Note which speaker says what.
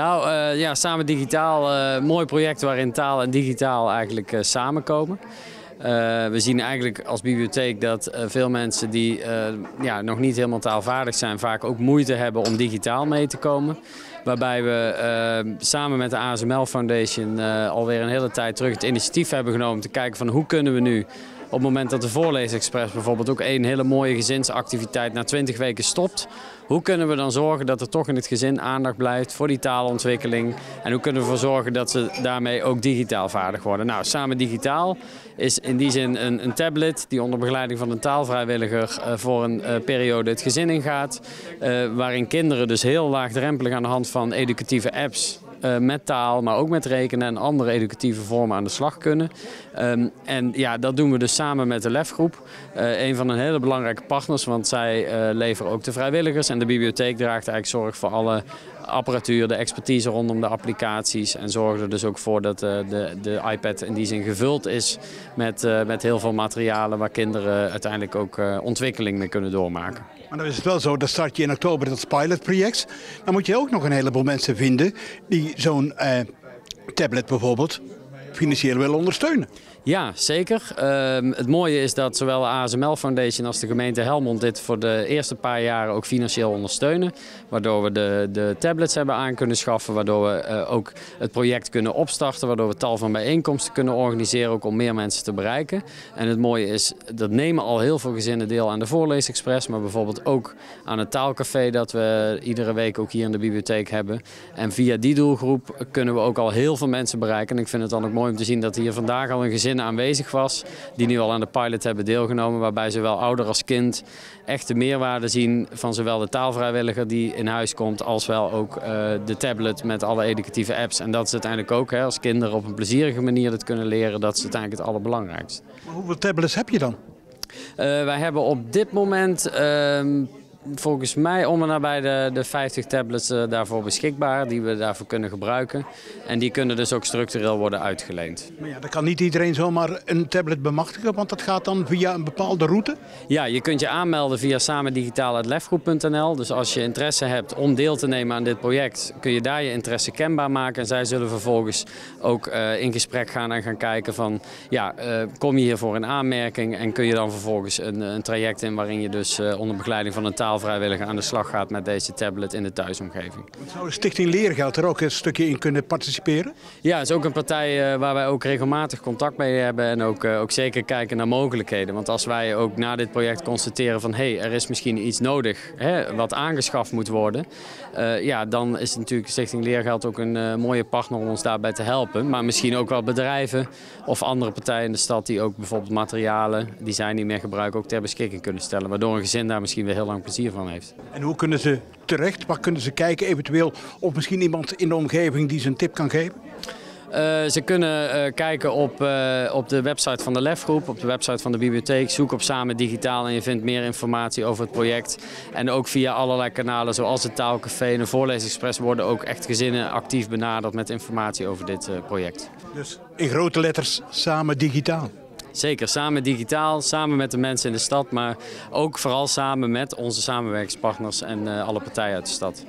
Speaker 1: Nou uh, ja, Samen Digitaal, uh, mooi project waarin taal en digitaal eigenlijk uh, samenkomen. we zien eigenlijk als bibliotheek dat veel mensen die ja, nog niet helemaal taalvaardig zijn vaak ook moeite hebben om digitaal mee te komen. Waarbij we samen met de ASML Foundation alweer een hele tijd terug het initiatief hebben genomen om te kijken van hoe kunnen we nu op het moment dat de Voorleesexpress bijvoorbeeld ook een hele mooie gezinsactiviteit na 20 weken stopt. Hoe kunnen we dan zorgen dat er toch in het gezin aandacht blijft voor die taalontwikkeling? En hoe kunnen we ervoor zorgen dat ze daarmee ook digitaal vaardig worden? Nou, Samen Digitaal is in die zin een, een tablet die onder begeleiding van een taalvrijwilliger uh, voor een uh, periode het gezin ingaat. Uh, waarin kinderen dus heel laagdrempelig aan de hand van educatieve apps uh, met taal, maar ook met rekenen en andere educatieve vormen aan de slag kunnen. Um, en ja, dat doen we dus samen met de LEF-groep. Uh, een van een hele belangrijke partners, want zij uh, leveren ook de vrijwilligers. En de bibliotheek draagt eigenlijk zorg voor alle apparatuur, de expertise rondom de applicaties. En zorgen er dus ook voor dat uh, de, de iPad in die zin gevuld is met, met heel veel materialen waar kinderen uiteindelijk ook ontwikkeling mee kunnen doormaken.
Speaker 2: Maar dan is het wel zo, dat start je in oktober dat pilotproject. Dan moet je ook nog een heleboel mensen vinden die zo'n tablet bijvoorbeeld financieel willen ondersteunen.
Speaker 1: Ja, zeker. Uh, het mooie is dat zowel de ASML Foundation als de gemeente Helmond dit voor de eerste paar jaren ook financieel ondersteunen. Waardoor we de, de tablets hebben aan kunnen schaffen, waardoor we uh, ook het project kunnen opstarten, waardoor we tal van bijeenkomsten kunnen organiseren, ook om meer mensen te bereiken. En het mooie is, dat nemen al heel veel gezinnen deel aan de Voorleesexpress, maar bijvoorbeeld ook aan het taalcafé dat we iedere week ook hier in de bibliotheek hebben. En via die doelgroep kunnen we ook al heel veel mensen bereiken. En ik vind het dan ook om te zien dat hier vandaag al een gezin aanwezig was. Die nu al aan de pilot hebben deelgenomen. Waarbij zowel ouder als kind echt de meerwaarde zien van zowel de taalvrijwilliger die in huis komt. Als wel ook uh, de tablet met alle educatieve apps. En dat is uiteindelijk ook hè, als kinderen op een plezierige manier het kunnen leren. Dat is uiteindelijk het allerbelangrijkste.
Speaker 2: Maar hoeveel tablets heb je dan?
Speaker 1: Uh, wij hebben op dit moment... Uh, volgens mij om en nabij de, de 50 tablets uh, daarvoor beschikbaar die we daarvoor kunnen gebruiken. En die kunnen dus ook structureel worden uitgeleend.
Speaker 2: Maar ja, dan kan niet iedereen zomaar een tablet bemachtigen, want dat gaat dan via een bepaalde route?
Speaker 1: Ja, je kunt je aanmelden via samendigitaal.lefgroep.nl. Dus als je interesse hebt om deel te nemen aan dit project, kun je daar je interesse kenbaar maken. En zij zullen vervolgens ook uh, in gesprek gaan en gaan kijken van, ja, uh, kom je hiervoor in aanmerking en kun je dan vervolgens een, een traject in waarin je dus onder begeleiding van een taal vrijwilliger aan de slag gaat met deze tablet in de thuisomgeving.
Speaker 2: Zou de Stichting Leergeld er ook een stukje in kunnen participeren?
Speaker 1: Ja, het is ook een partij waar wij ook regelmatig contact mee hebben en ook, ook zeker kijken naar mogelijkheden. Want als wij ook na dit project constateren van hé, hey, er is misschien iets nodig hè, wat aangeschaft moet worden. Uh, ja, dan is natuurlijk Stichting Leergeld ook een uh, mooie partner om ons daarbij te helpen. Maar misschien ook wel bedrijven of andere partijen in de stad die ook bijvoorbeeld materialen die zij niet meer gebruiken ook ter beschikking kunnen stellen. Waardoor een gezin daar misschien weer heel lang plezier van heeft.
Speaker 2: En hoe kunnen ze terecht? Waar kunnen ze kijken eventueel? Of misschien iemand in de omgeving die ze een tip kan geven?
Speaker 1: Uh, ze kunnen uh, kijken op, uh, op de website van de LEF-groep, op de website van de bibliotheek. Zoek op Samen Digitaal en je vindt meer informatie over het project. En ook via allerlei kanalen zoals het Taalcafé en de Voorleesexpress worden ook echt gezinnen actief benaderd met informatie over dit project.
Speaker 2: Dus in grote letters Samen Digitaal.
Speaker 1: Zeker, samen digitaal, samen met de mensen in de stad, maar ook vooral samen met onze samenwerkingspartners en alle partijen uit de stad.